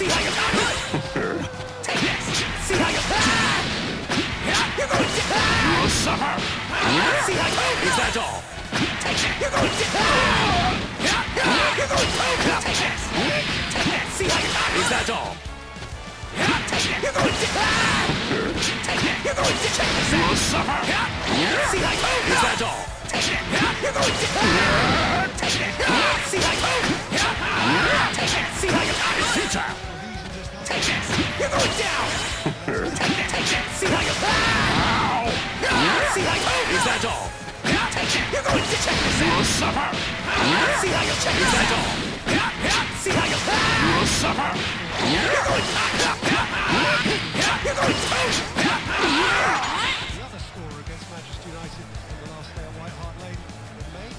You will suffer. Is that all? You're going to Is that all? You're going to You will suffer. Is that all? You're going to It's futile you See how you Future! You're going down! See how you See how you Is that all? You're going down! You'll suffer! See how you check Is that all? See how you You'll suffer! You're going You're going The other scorer against Manchester United on the last day at White Hart Lane in May.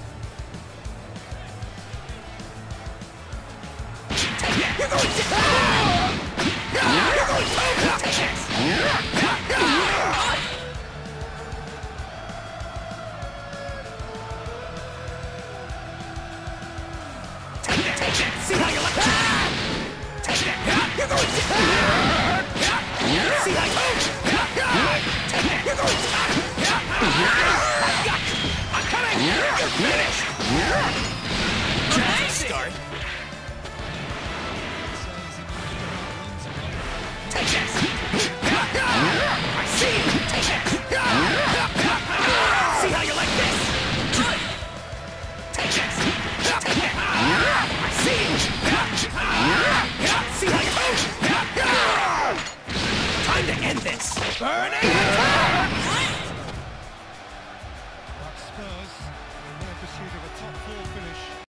You're going You're I'm coming! You're finished! Burning attack! Spurs in their pursuit of a top four finish.